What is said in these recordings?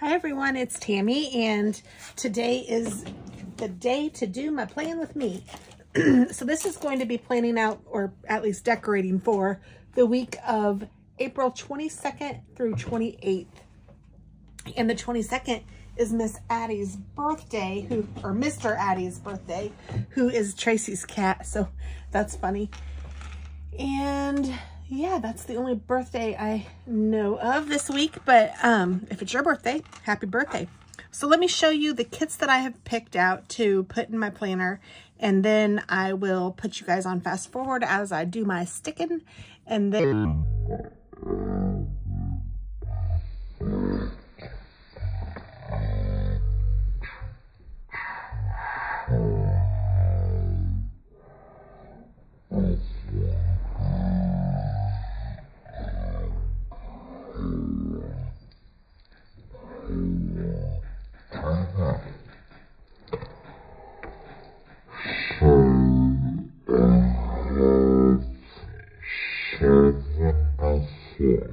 Hi everyone, it's Tammy and today is the day to do my plan with me. so this is going to be planning out or at least decorating for the week of April 22nd through 28th. And the 22nd is Miss Addie's birthday, who or Mr. Addie's birthday, who is Tracy's cat. So that's funny. And yeah, that's the only birthday I know of this week. But um, if it's your birthday, happy birthday. So let me show you the kits that I have picked out to put in my planner. And then I will put you guys on fast forward as I do my sticking. And then... here.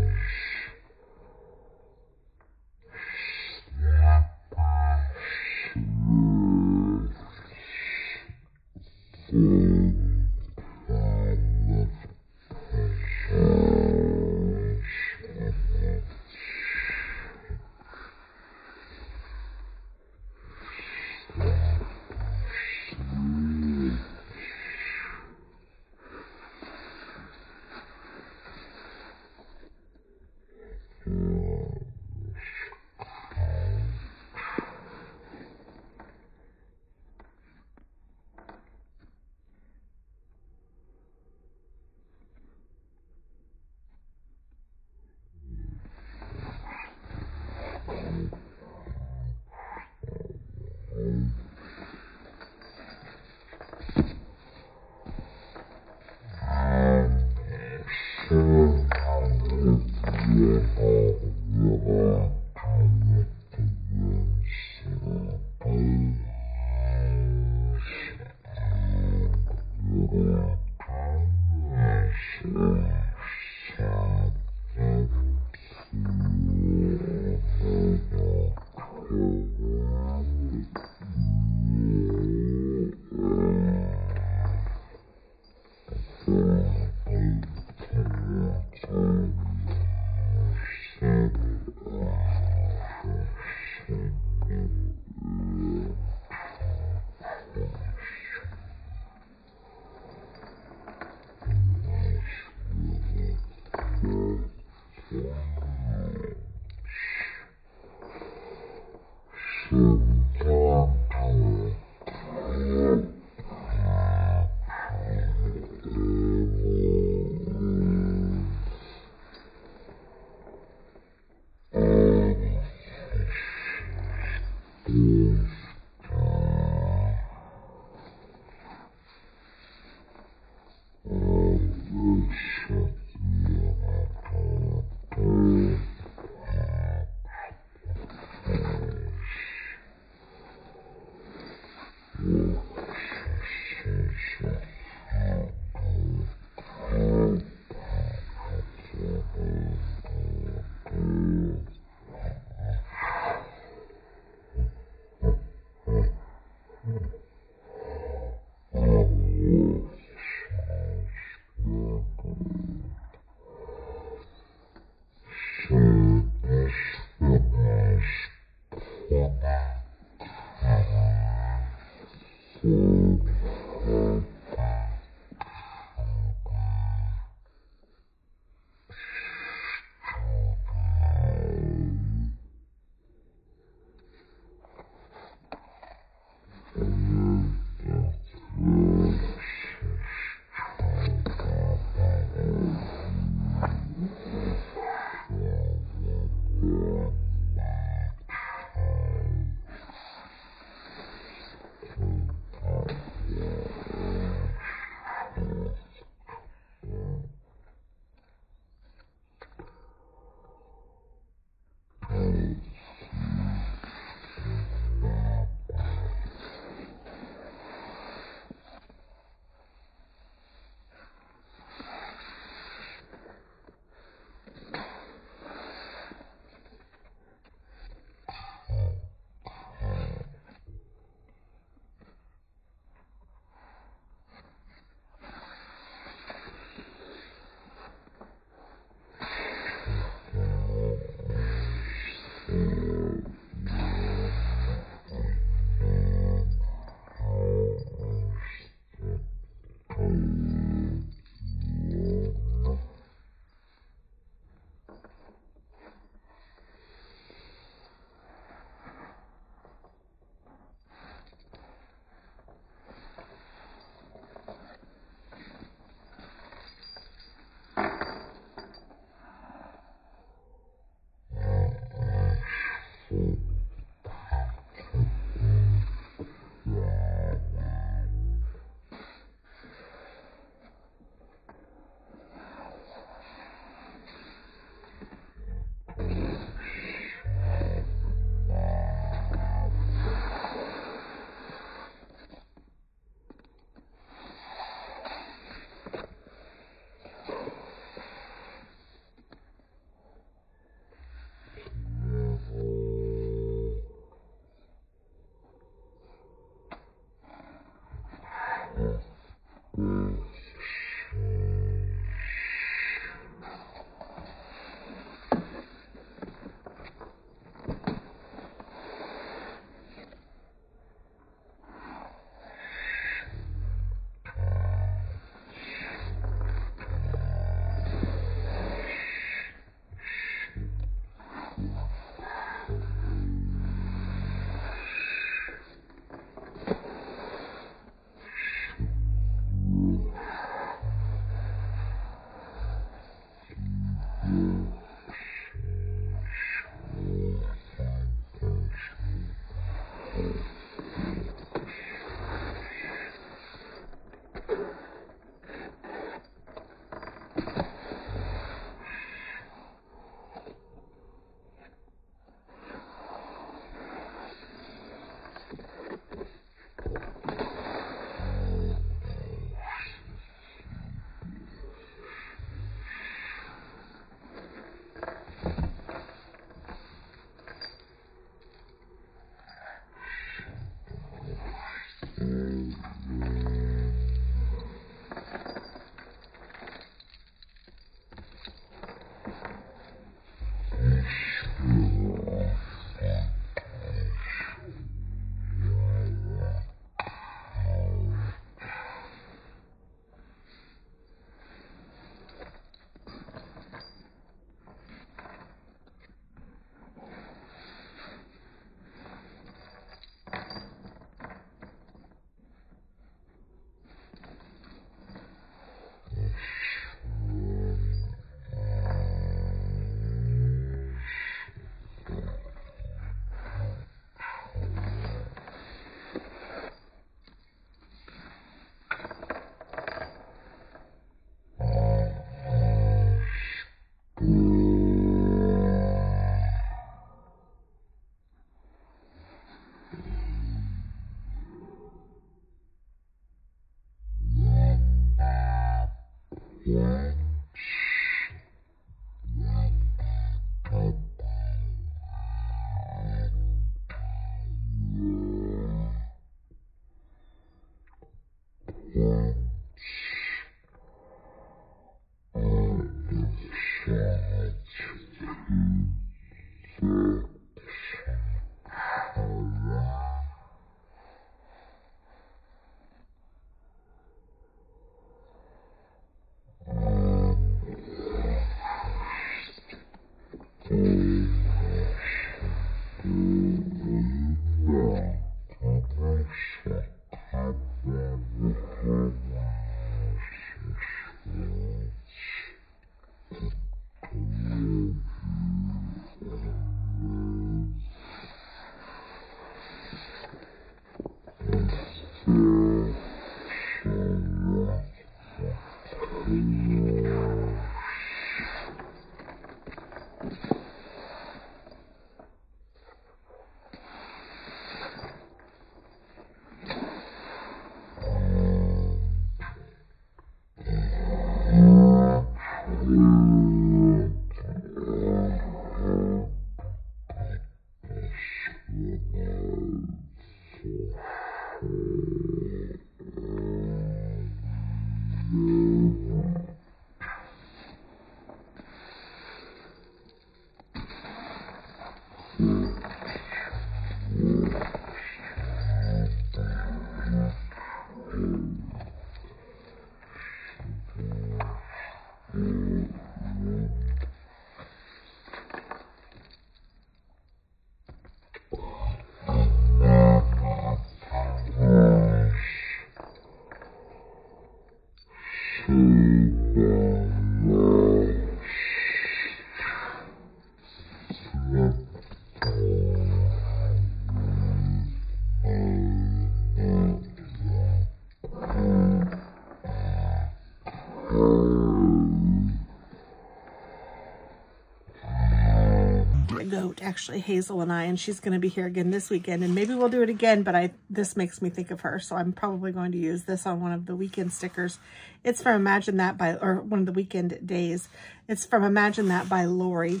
Goat, actually, Hazel and I, and she's going to be here again this weekend, and maybe we'll do it again, but I this makes me think of her, so I'm probably going to use this on one of the weekend stickers. It's from Imagine That by, or one of the weekend days. It's from Imagine That by Lori.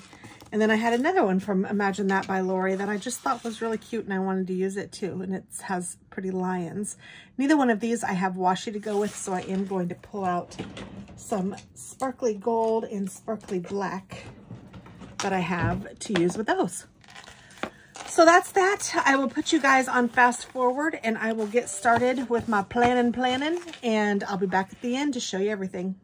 And then I had another one from Imagine That by Lori that I just thought was really cute and I wanted to use it too. And it has pretty lions. Neither one of these I have washi to go with, so I am going to pull out some sparkly gold and sparkly black that I have to use with those. So that's that. I will put you guys on fast forward and I will get started with my planning planning and I'll be back at the end to show you everything.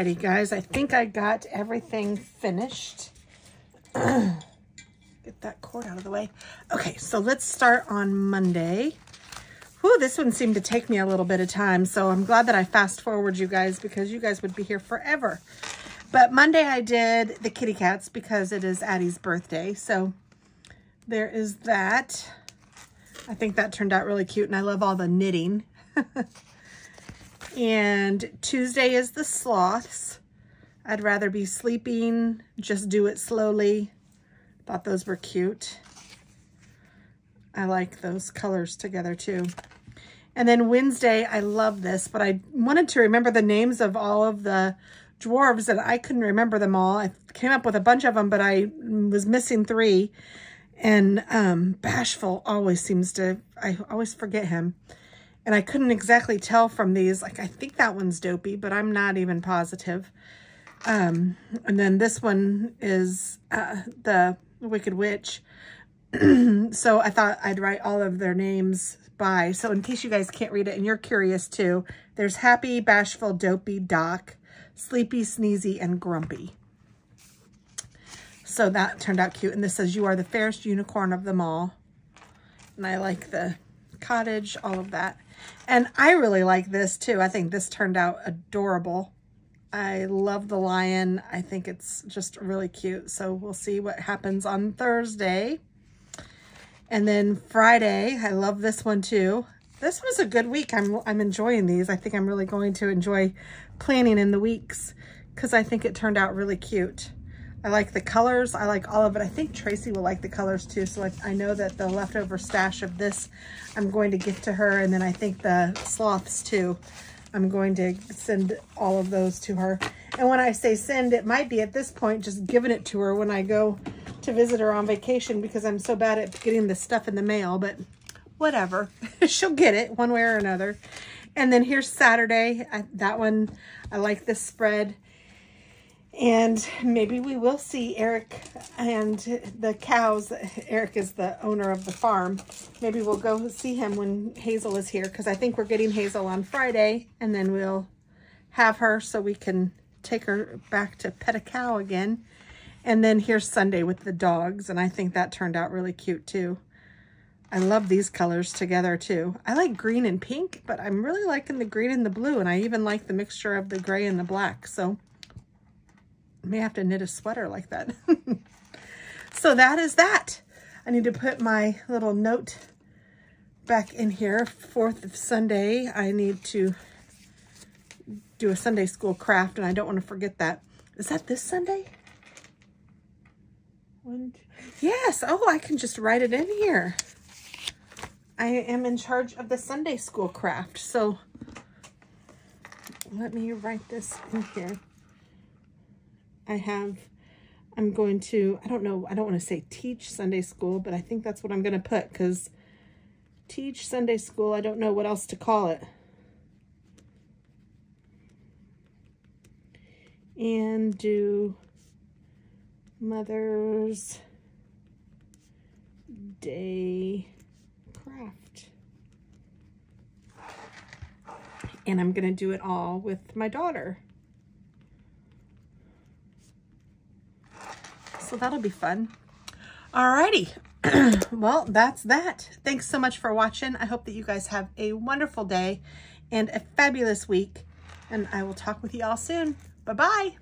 Alrighty, guys. I think I got everything finished. Get that cord out of the way. Okay, so let's start on Monday. Whew, this one seemed to take me a little bit of time, so I'm glad that I fast forward you guys because you guys would be here forever. But Monday I did the kitty cats because it is Addie's birthday, so there is that. I think that turned out really cute, and I love all the knitting. and Tuesday is the sloths. I'd rather be sleeping, just do it slowly. Thought those were cute. I like those colors together too. And then Wednesday, I love this, but I wanted to remember the names of all of the dwarves and I couldn't remember them all. I came up with a bunch of them, but I was missing three. And um, Bashful always seems to, I always forget him. And I couldn't exactly tell from these. Like, I think that one's Dopey, but I'm not even positive. Um, and then this one is uh, the Wicked Witch. so I thought I'd write all of their names by. So in case you guys can't read it and you're curious too, there's Happy, Bashful, Dopey, Doc, Sleepy, Sneezy, and Grumpy. So that turned out cute. And this says, you are the fairest unicorn of them all. And I like the cottage, all of that. And I really like this too. I think this turned out adorable. I love the lion. I think it's just really cute. So we'll see what happens on Thursday. And then Friday, I love this one too. This was a good week. I'm, I'm enjoying these. I think I'm really going to enjoy planning in the weeks because I think it turned out really cute. I like the colors. I like all of it. I think Tracy will like the colors too. So I, I know that the leftover stash of this, I'm going to give to her. And then I think the sloths too. I'm going to send all of those to her. And when I say send, it might be at this point just giving it to her when I go to visit her on vacation because I'm so bad at getting the stuff in the mail, but whatever. She'll get it one way or another. And then here's Saturday. I, that one, I like this spread. And maybe we will see Eric and the cows. Eric is the owner of the farm. Maybe we'll go see him when Hazel is here because I think we're getting Hazel on Friday and then we'll have her so we can take her back to pet a cow again. And then here's Sunday with the dogs and I think that turned out really cute too. I love these colors together too. I like green and pink, but I'm really liking the green and the blue and I even like the mixture of the gray and the black. So may have to knit a sweater like that. so that is that. I need to put my little note back in here. 4th of Sunday, I need to do a Sunday school craft, and I don't want to forget that. Is that this Sunday? One, two. Yes. Oh, I can just write it in here. I am in charge of the Sunday school craft. So let me write this in here. I have, I'm going to, I don't know, I don't want to say teach Sunday school, but I think that's what I'm going to put because teach Sunday school, I don't know what else to call it. And do Mother's Day craft. And I'm going to do it all with my daughter. So that'll be fun. Alrighty, well, that's that. Thanks so much for watching. I hope that you guys have a wonderful day and a fabulous week, and I will talk with you all soon. Bye-bye.